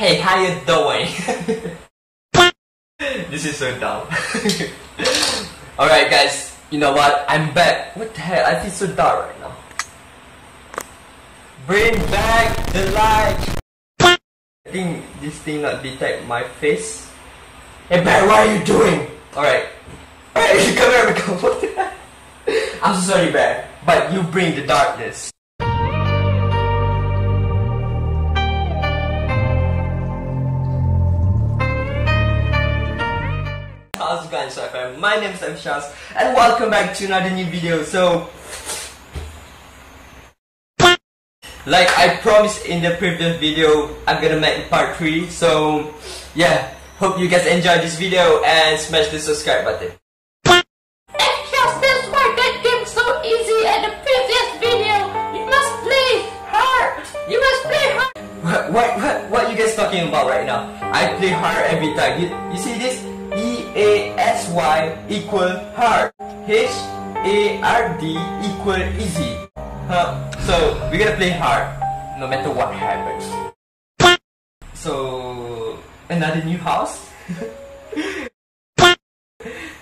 Hey, how you doing? this is so dumb. Alright guys, you know what? I'm back. What the hell? I feel so dark right now. Bring back the light. I think this thing not detect my face. Hey Bear, what are you doing? Alright. Alright, come here, come What the hell? I'm so sorry Bear, but you bring the darkness. How's it? My name is Syaz, and welcome back to another new video. So, like I promised in the previous video, I'm gonna make part 3. So, yeah, hope you guys enjoyed this video and smash the subscribe button. Just this why that game so easy at the previous video. You must play hard. You must play hard. What, what, what, what you guys talking about right now? I play hard every time. You, you see this? E-A-S-Y equal hard. H-A-R-D equal easy. Huh? So, we're gonna play hard, no matter what happens. So, another new house?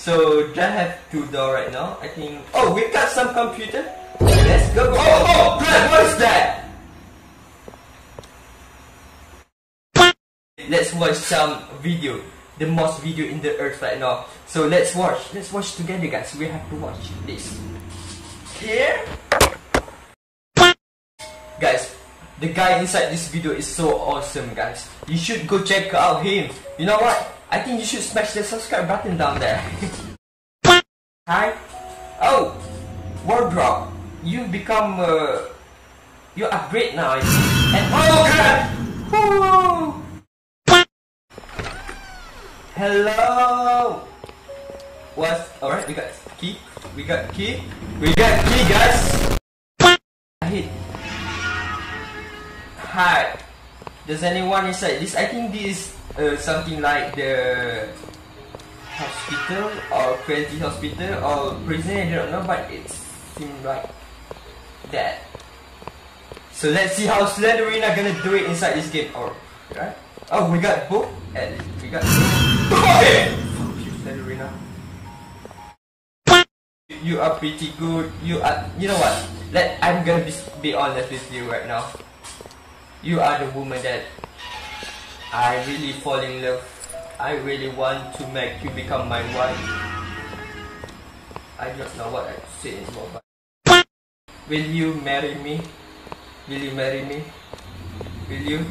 so, I have two door right now. I think... Oh, we got some computer. Let's go. Oh, oh, oh, Brad, what is that? let's watch some video the most video in the earth right now. So let's watch. Let's watch together guys. We have to watch this. Here. Guys the guy inside this video is so awesome guys. You should go check out him. You know what? I think you should smash the subscribe button down there. Hi. Oh wardrobe you become uh, you upgrade now. And oh god. Woo! Hello. What's alright? We got key. We got key. We got key, guys. Hi. Does anyone inside this? I think this is uh, something like the hospital or crazy hospital or prison. I don't know, but it seems like that. So let's see how Slenderina gonna do it inside this game. Or right? Oh, we got book and we got. You, are pretty good. You are. You know what? Let I'm gonna be, be honest with you right now. You are the woman that I really fall in love. I really want to make you become my wife. I don't know what I say anymore. But will you marry me? Will you marry me? Will you?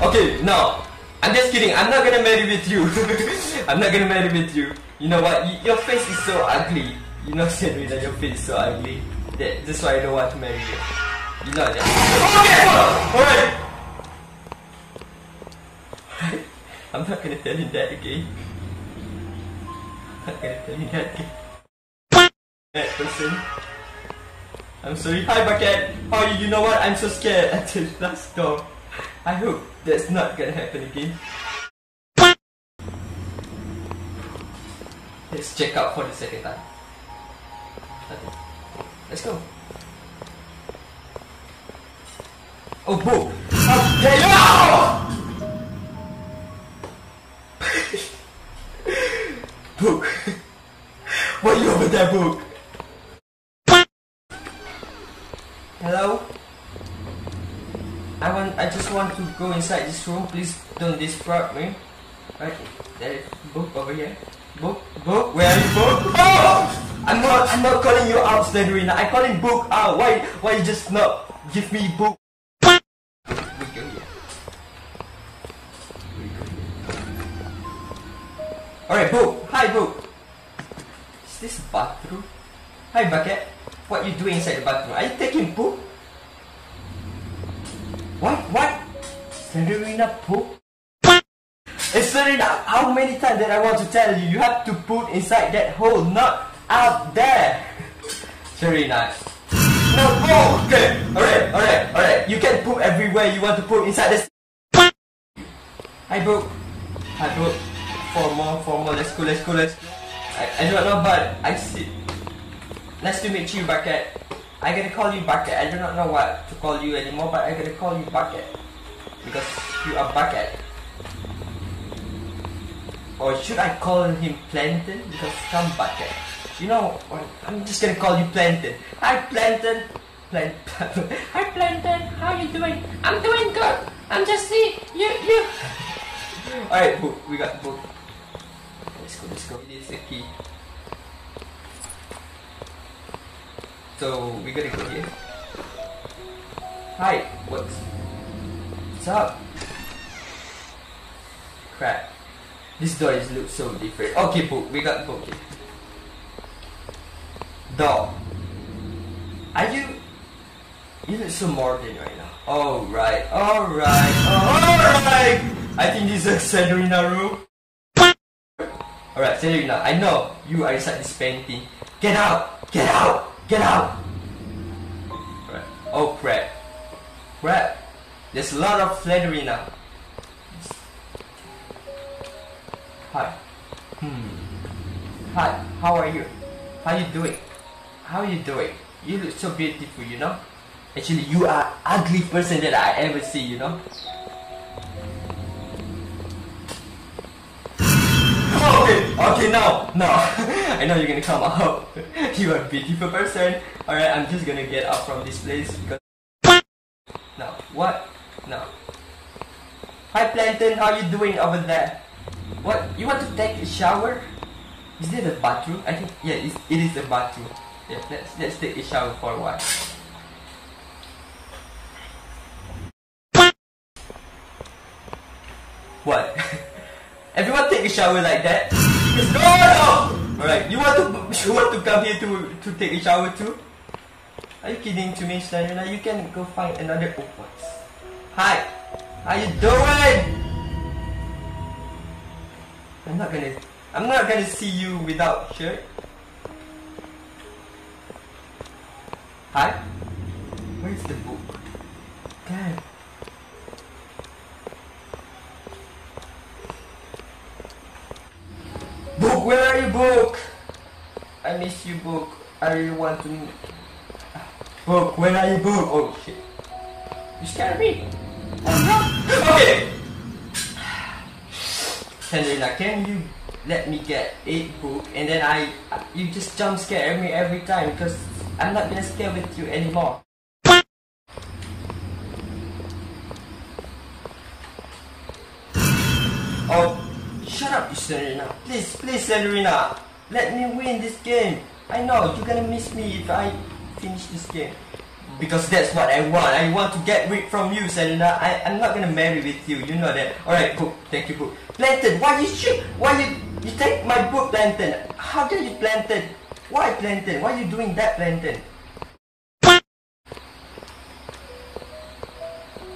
Okay, no. I'm just kidding. I'm not gonna marry with you. I'm not gonna marry with you. You know what? Your face is so ugly. You know, Sedrina, your face is so ugly. That, that's why I don't want to marry you. You know that. Okay! Alright! I'm not gonna tell you that again. I'm not gonna tell you that again. That person. I'm sorry. Hi, Bucket. How are you? You know what? I'm so scared the last door. I hope that's not gonna happen again. Let's check out for the second time. Let's go. Oh, oh book! How dare you! book! Are you over there, book? Want. To go inside this room. Please don't disturb me. Right, there is book over here. Book, book. Where are you, book? Oh! I'm not. I'm not calling you out, Slenderina. I'm calling book out. Why? Why you just not give me book? We go here. We go here. All right, book. Hi, book. Is this bathroom? Hi, bucket. What you doing inside the bathroom? Are you taking poop? What? What? Slenderina poop? It's Slenderina, how many times did I want to tell you? You have to put inside that hole, not out there. Slenderina. No, oh, okay. Alright, alright, alright. You can poop everywhere you want to put inside this. Hi, bro. Hi, bro. Four more, four more. Let's go, let's go, let's go. I, I don't know, but I see. Nice to meet you, Bucket. I gotta call you Bucket. I do not know what to call you anymore, but I gotta call you Bucket. Because you are bucket. Or should I call him Plantain? Because come bucket. You know. I'm just gonna call you Plantain. Hi Plantain. Plant. Hi Plantain, how are you doing? I'm doing good. I'm just see you you. Alright, book. We got book. Let's go, let's go. It is the key. So, we're gonna go here. Hi, what's... What's up? Crap. This door is looks so different. Okay, book. We got book. Door. Are you... You look so modern right now. Alright, alright, alright! I think this is a Sandrina room. Alright, Sandrina, I know you are inside this painting. Get out! Get out! Get out! Alright. Oh crap. Crap. There's a lot of Slenderina. Hi. Hmm. Hi, how are you? How you doing? How you doing? You look so beautiful, you know? Actually, you are ugly person that I ever see, you know? Okay, okay, now, now. I know you're gonna come out. you are a beautiful person. Alright, I'm just gonna get out from this place because... Now, what? No. Hi Plantain, how you doing over there? What? You want to take a shower? Is there a bathroom? I think, yeah, it's, it is a bathroom. Yeah, let's, let's take a shower for a while. What? Everyone take a shower like that? Just go no! Alright, you want to you want to come here to to take a shower too? Are you kidding to me, Stanley? You can go find another oh, Hi! How you doing? I'm not gonna I'm not gonna see you without shirt. Hi? Where's the book? God. Book, where are you, Book? I miss you, Book. I really want to. Book, where are you, Book? Oh shit. You scared me. Okay. Can you let me get eight book and then I, you just jump scare me every time because I'm not gonna scare with you anymore. Oh, shut up, Sandrina. Please, please, Sandrina. Let me win this game. I know you're gonna miss me if I finish this game. Because that's what I want. I want to get rid from you, Selena. I, I'm not gonna marry with you. You know that. Alright, book. Thank you, book. Plantain, why you shoot? Why you you take my book, Plantain? How dare you, Plantain? Why, Plantain? Why you doing that, Plantain?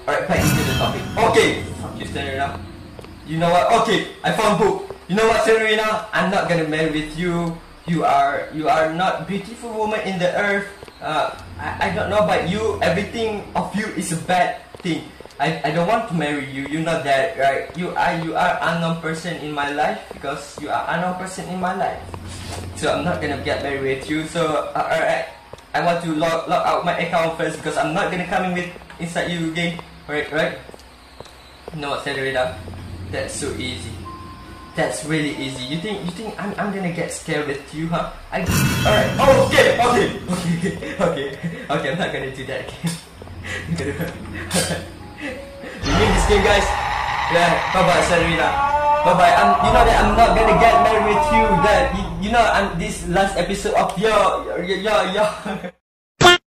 Alright, back into the topic. Okay, fuck you, Selena. You know what? Okay, I found book. You know what, Serena? I'm not gonna marry with you. You are you are not beautiful woman in the earth. Uh, I, I don't know about you. Everything of you is a bad thing. I, I don't want to marry you. You know that, right? You are you are unknown person in my life because you are unknown person in my life. So I'm not gonna get married with you. So uh, alright, I want to log log out my account first because I'm not gonna come in with inside you again. Right, right? No, Cedrina? That's so easy. That's really easy. You think you think I'm I'm gonna get scared with you, huh? I alright. Oh okay, okay, okay, okay, okay. I'm not gonna do that again. I'm gonna win this game, guys. Yeah. Bye bye, Serena. Bye bye. I'm. You know that I'm not gonna get married with you. That you, you know I'm this last episode of your your your. your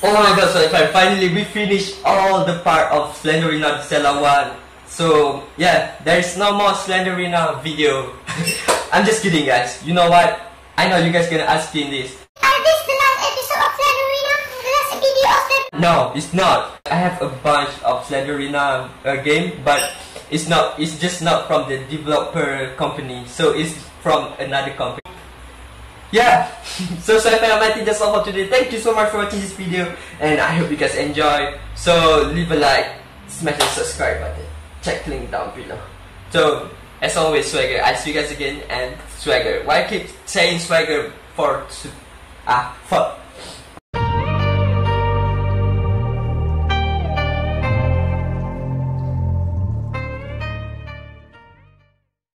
Oh my god, so if I finally we finish all the part of Slenderina Cellar 1. So yeah, there's no more Slenderina video. I'm just kidding guys. You know what? I know you guys gonna ask me this. Are this the last episode of Slenderina? The last video of No, it's not. I have a bunch of Slenderina uh, game, but it's not. It's just not from the developer company. So it's from another company. Yeah. so so I think that's all for today. Thank you so much for watching this video, and I hope you guys enjoy. So leave a like, smash the subscribe button. Check link down below. So as always, Swagger. I see you guys again, and Swagger. Why keep saying Swagger for? Ah, fuck.